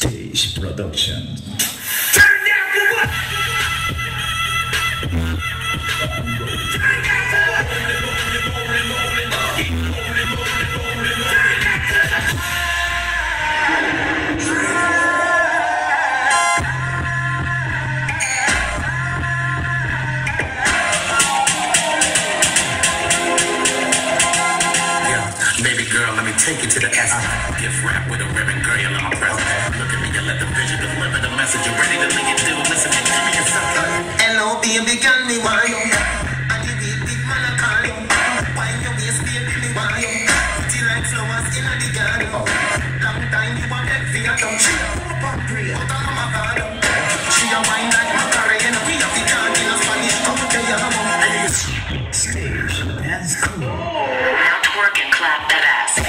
Stage Production. Turn down for what? Yeah, baby girl, let me take you to the essence. Give rap with a ribbon, girl, baby, girl, me want you. I give it big man, I call you. Wind your waist, baby, me want you. Pretty like flowers in the garden. Long time you want that thing, I. She a hope and pray, but I'm a father. She a wine like Macarena. We have big dog in a Spanish cup, girl, you have a Stage, that's cool. Now twerk and clap that ass.